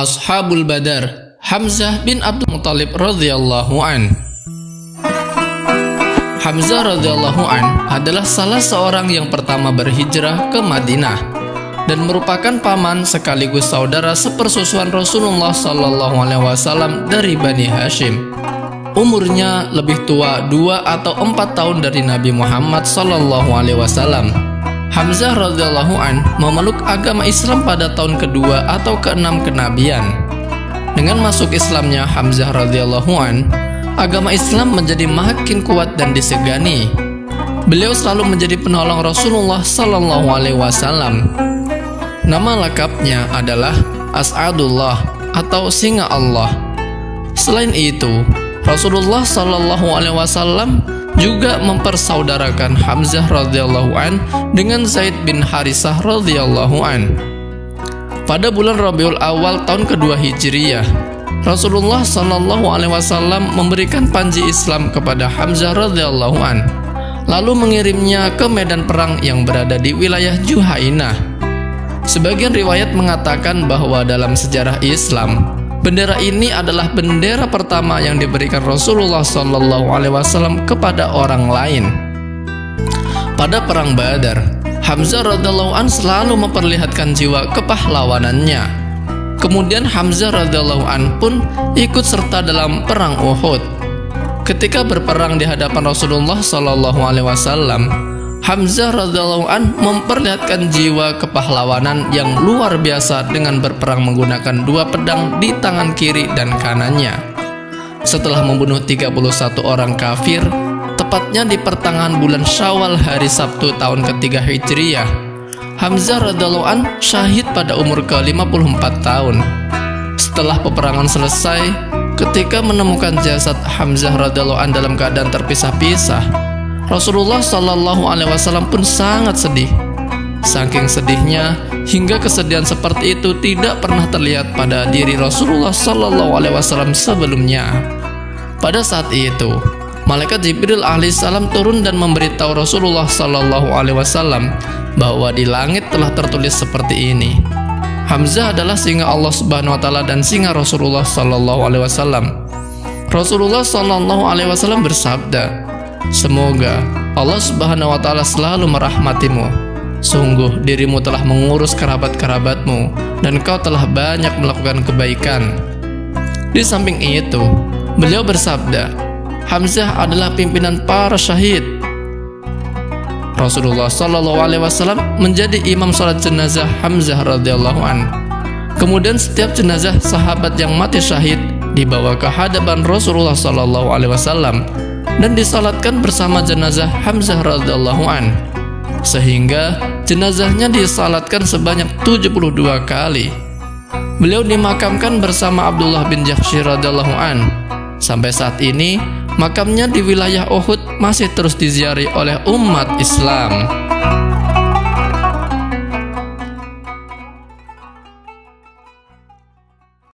Ashabul Badar Hamzah bin Abdul Muthalib radhiyallahu an Hamzah radhiyallahu an adalah salah seorang yang pertama berhijrah ke Madinah dan merupakan paman sekaligus saudara sepersusuan Rasulullah Sallallahu Alaihi Wasallam dari Bani Hashim. Umurnya lebih tua dua atau empat tahun dari Nabi Muhammad Sallallahu Alaihi Wasallam. Hamzah radhiyallahu an memeluk agama Islam pada tahun kedua atau keenam kenabian. Dengan masuk Islamnya Hamzah radhiyallahu an, agama Islam menjadi makin kuat dan disegani. Beliau selalu menjadi penolong Rasulullah Sallallahu Alaihi Wasallam. Nama lengkapnya adalah As'adullah atau Singa Allah. Selain itu, Rasulullah Sallallahu Alaihi Wasallam juga mempersaudarakan Hamzah radhiyallahu an dengan Zaid bin Harisah radhiyallahu an. Pada bulan Rabiul Awal tahun kedua Hijriyah, Rasulullah Shallallahu alaihi wasallam memberikan panji Islam kepada Hamzah radhiyallahu an, lalu mengirimnya ke medan perang yang berada di wilayah Juhainah. Sebagian riwayat mengatakan bahwa dalam sejarah Islam, Bendera ini adalah bendera pertama yang diberikan Rasulullah Shallallahu Alaihi Wasallam kepada orang lain. Pada perang Badar, Hamzah radhiallahu an selalu memperlihatkan jiwa kepahlawanannya. Kemudian Hamzah radhiallahu an pun ikut serta dalam perang Uhud. Ketika berperang di hadapan Rasulullah Shallallahu Alaihi Wasallam, Hamzah radhiallahu an memperlihatkan jiwa kepahlawanan yang luar biasa dengan berperang menggunakan dua pedang di tangan kiri dan kanannya. Setelah membunuh 31 orang kafir, tepatnya di pertengahan bulan Syawal hari Sabtu tahun ketiga Hijriyah, Hamzah radhiallahu syahid pada umur ke-54 tahun. Setelah peperangan selesai, ketika menemukan jasad Hamzah radhiallahu dalam keadaan terpisah-pisah, Rasulullah Shallallahu Alaihi Wasallam pun sangat sedih. Saking sedihnya, hingga kesedihan seperti itu tidak pernah terlihat pada diri Rasulullah Shallallahu Alaihi Wasallam sebelumnya. Pada saat itu, malaikat Jibril alaihissalam turun dan memberitahu Rasulullah Shallallahu Alaihi Wasallam bahwa di langit telah tertulis seperti ini. Hamzah adalah singa Allah Subhanahu Wa Taala dan singa Rasulullah Shallallahu Alaihi Wasallam. Rasulullah Shallallahu Alaihi Wasallam bersabda, Semoga Allah Subhanahu wa taala selalu merahmatimu. Sungguh dirimu telah mengurus kerabat-kerabatmu dan kau telah banyak melakukan kebaikan. Di samping itu, beliau bersabda, Hamzah adalah pimpinan para syahid. Rasulullah Shallallahu Alaihi Wasallam menjadi imam salat jenazah Hamzah radhiyallahu an. Kemudian setiap jenazah sahabat yang mati syahid dibawa ke hadapan Rasulullah Shallallahu Alaihi Wasallam dan disalatkan bersama jenazah Hamzah radhiyallahu an sehingga jenazahnya disalatkan sebanyak 72 kali. Beliau dimakamkan bersama Abdullah bin Jahsy radhiyallahu an. Sampai saat ini, makamnya di wilayah Uhud masih terus diziarahi oleh umat Islam.